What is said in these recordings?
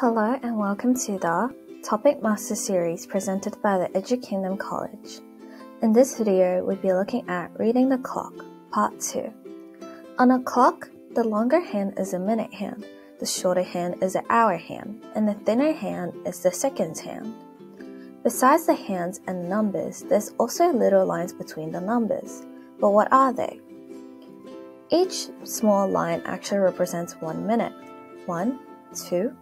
Hello and welcome to the Topic Master Series presented by the Edukingdom College. In this video, we'll be looking at Reading the Clock, Part 2. On a clock, the longer hand is a minute hand, the shorter hand is the hour hand, and the thinner hand is the seconds hand. Besides the hands and the numbers, there's also little lines between the numbers. But what are they? Each small line actually represents one minute. One, two,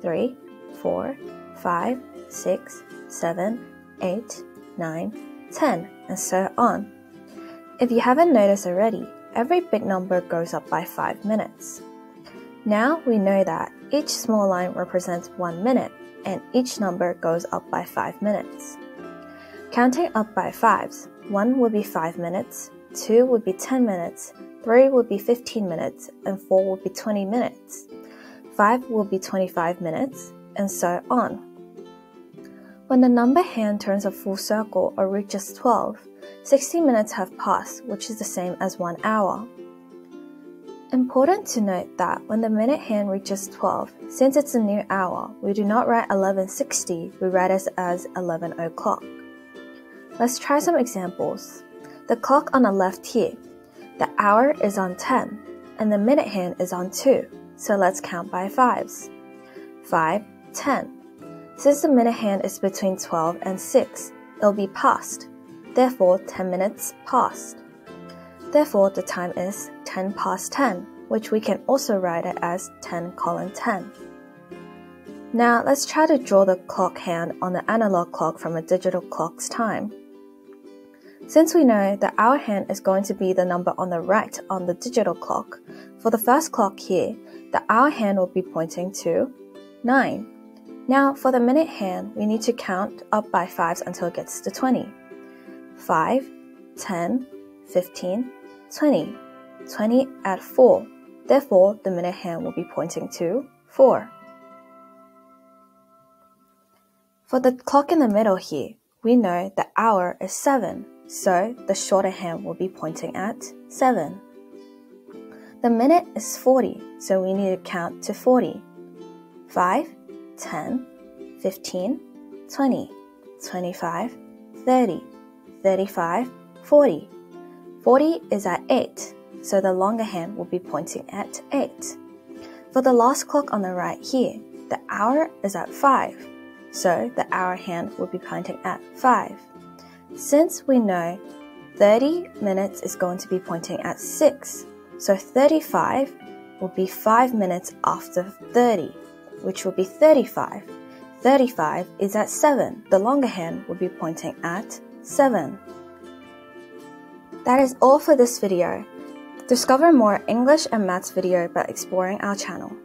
three, four, five, six, seven, eight, nine, ten, and so on. If you haven't noticed already, every big number goes up by 5 minutes. Now we know that each small line represents 1 minute and each number goes up by 5 minutes. Counting up by 5s, 1 would be 5 minutes, 2 would be 10 minutes, 3 would be 15 minutes, and 4 would be 20 minutes. 5 will be 25 minutes, and so on. When the number hand turns a full circle or reaches 12, 60 minutes have passed, which is the same as 1 hour. Important to note that when the minute hand reaches 12, since it's a new hour, we do not write 1160, we write it as 11 o'clock. Let's try some examples. The clock on the left here, the hour is on 10, and the minute hand is on 2. So let's count by fives. 5, 10. Since the minute hand is between 12 and 6, it'll be past. Therefore, 10 minutes past. Therefore, the time is 10 past 10, which we can also write it as 10 colon 10. Now, let's try to draw the clock hand on the analog clock from a digital clock's time. Since we know that hour hand is going to be the number on the right on the digital clock, for the first clock here, hour hand will be pointing to 9. Now, for the minute hand, we need to count up by 5s until it gets to 20. 5, 10, 15, 20. 20 at 4. Therefore, the minute hand will be pointing to 4. For the clock in the middle here, we know the hour is 7, so the shorter hand will be pointing at 7. The minute is 40, so we need to count to 40. 5, 10, 15, 20, 25, 30, 35, 40. 40 is at 8, so the longer hand will be pointing at 8. For the last clock on the right here, the hour is at 5, so the hour hand will be pointing at 5. Since we know 30 minutes is going to be pointing at 6, so 35 will be 5 minutes after 30, which will be 35. 35 is at 7. The longer hand will be pointing at 7. That is all for this video. Discover more English and Maths video by exploring our channel.